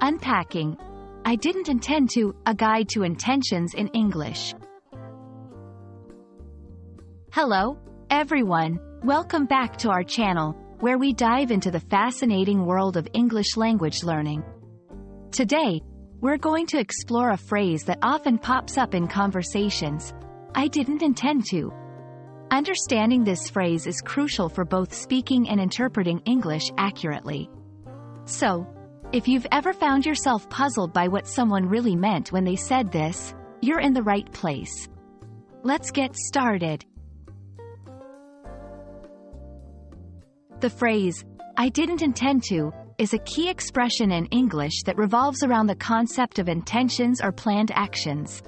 Unpacking. I didn't intend to, a guide to intentions in English. Hello, everyone. Welcome back to our channel, where we dive into the fascinating world of English language learning. Today, we're going to explore a phrase that often pops up in conversations. I didn't intend to. Understanding this phrase is crucial for both speaking and interpreting English accurately. So, if you've ever found yourself puzzled by what someone really meant when they said this, you're in the right place. Let's get started. The phrase, I didn't intend to, is a key expression in English that revolves around the concept of intentions or planned actions.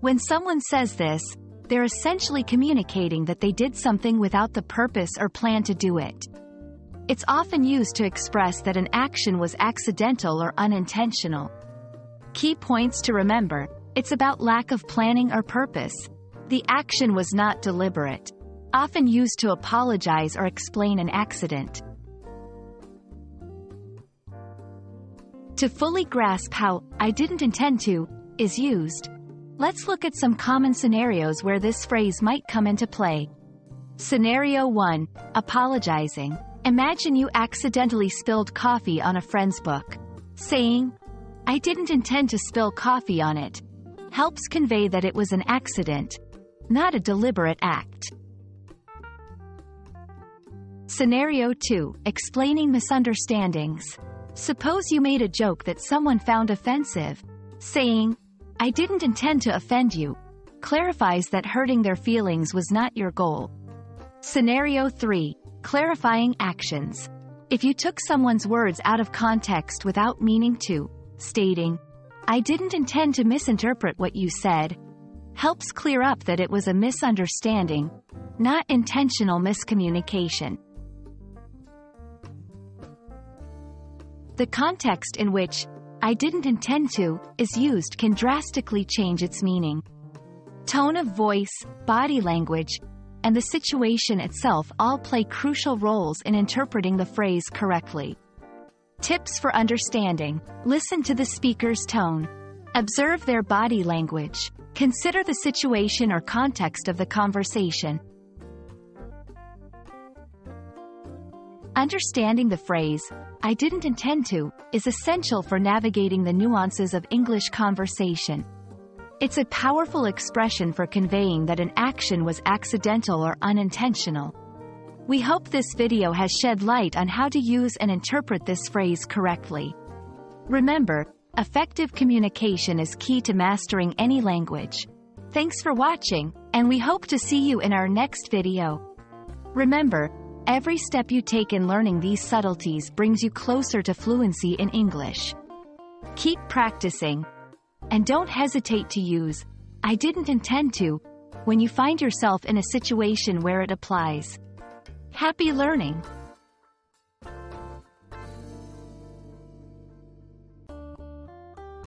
When someone says this, they're essentially communicating that they did something without the purpose or plan to do it. It's often used to express that an action was accidental or unintentional. Key points to remember, it's about lack of planning or purpose. The action was not deliberate. Often used to apologize or explain an accident. To fully grasp how, I didn't intend to, is used, Let's look at some common scenarios where this phrase might come into play. Scenario 1. Apologizing. Imagine you accidentally spilled coffee on a friend's book. Saying, I didn't intend to spill coffee on it, helps convey that it was an accident, not a deliberate act. Scenario 2. Explaining misunderstandings. Suppose you made a joke that someone found offensive. Saying, I didn't intend to offend you, clarifies that hurting their feelings was not your goal. Scenario 3. Clarifying actions. If you took someone's words out of context without meaning to, stating, I didn't intend to misinterpret what you said, helps clear up that it was a misunderstanding, not intentional miscommunication. The context in which I didn't intend to, is used can drastically change its meaning. Tone of voice, body language, and the situation itself all play crucial roles in interpreting the phrase correctly. Tips for understanding. Listen to the speaker's tone. Observe their body language. Consider the situation or context of the conversation. Understanding the phrase, I didn't intend to, is essential for navigating the nuances of English conversation. It's a powerful expression for conveying that an action was accidental or unintentional. We hope this video has shed light on how to use and interpret this phrase correctly. Remember, effective communication is key to mastering any language. Thanks for watching, and we hope to see you in our next video. Remember, Every step you take in learning these subtleties brings you closer to fluency in English. Keep practicing. And don't hesitate to use, I didn't intend to, when you find yourself in a situation where it applies. Happy learning!